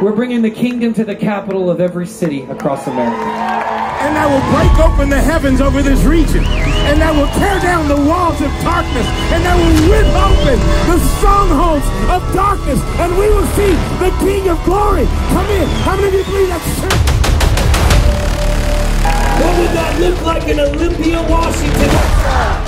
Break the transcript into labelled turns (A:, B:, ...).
A: We're bringing the kingdom to the capital of every city across America.
B: And I will break open the heavens over this region. And I will tear down the walls of darkness. And I will rip open the strongholds of darkness. And we will see the King of Glory come in. How many of you believe that's true?
C: What would that look like in Olympia, Washington?